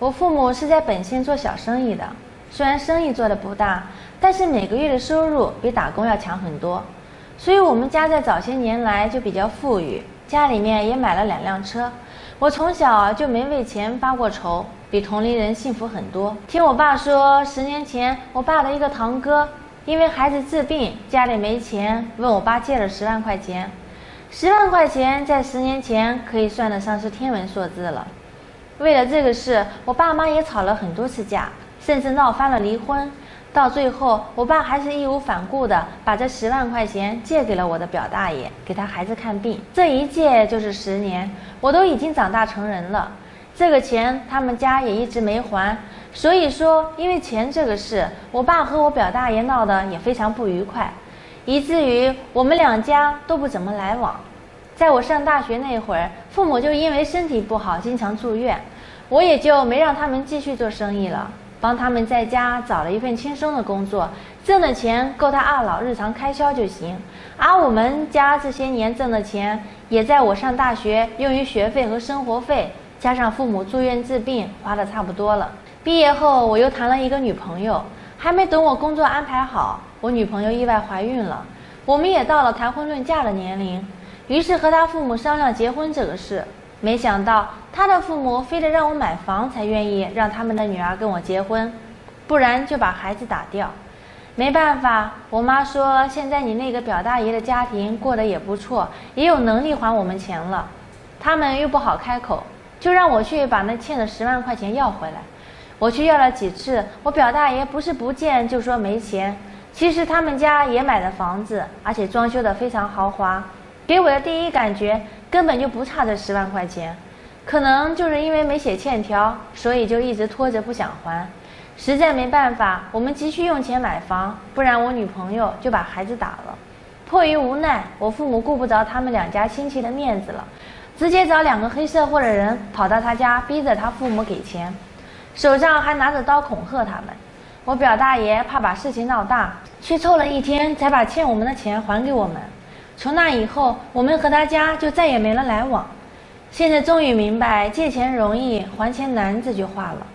我父母是在本县做小生意的，虽然生意做的不大，但是每个月的收入比打工要强很多，所以我们家在早些年来就比较富裕，家里面也买了两辆车。我从小就没为钱发过愁，比同龄人幸福很多。听我爸说，十年前我爸的一个堂哥因为孩子治病，家里没钱，问我爸借了十万块钱。十万块钱在十年前可以算得上是天文数字了。为了这个事，我爸妈也吵了很多次架，甚至闹翻了离婚。到最后，我爸还是义无反顾地把这十万块钱借给了我的表大爷，给他孩子看病。这一借就是十年，我都已经长大成人了。这个钱他们家也一直没还，所以说，因为钱这个事，我爸和我表大爷闹得也非常不愉快。以至于我们两家都不怎么来往。在我上大学那会儿，父母就因为身体不好，经常住院，我也就没让他们继续做生意了，帮他们在家找了一份轻松的工作，挣的钱够他二老日常开销就行。而我们家这些年挣的钱，也在我上大学用于学费和生活费，加上父母住院治病花的差不多了。毕业后，我又谈了一个女朋友。还没等我工作安排好，我女朋友意外怀孕了，我们也到了谈婚论嫁的年龄，于是和他父母商量结婚这个事。没想到他的父母非得让我买房才愿意让他们的女儿跟我结婚，不然就把孩子打掉。没办法，我妈说现在你那个表大爷的家庭过得也不错，也有能力还我们钱了，他们又不好开口，就让我去把那欠的十万块钱要回来。我去要了几次，我表大爷不是不见就说没钱。其实他们家也买了房子，而且装修的非常豪华，给我的第一感觉根本就不差这十万块钱。可能就是因为没写欠条，所以就一直拖着不想还。实在没办法，我们急需用钱买房，不然我女朋友就把孩子打了。迫于无奈，我父母顾不着他们两家亲戚的面子了，直接找两个黑社会的人跑到他家，逼着他父母给钱。手上还拿着刀恐吓他们，我表大爷怕把事情闹大，去凑了一天才把欠我们的钱还给我们。从那以后，我们和他家就再也没了来往。现在终于明白“借钱容易还钱难”这句话了。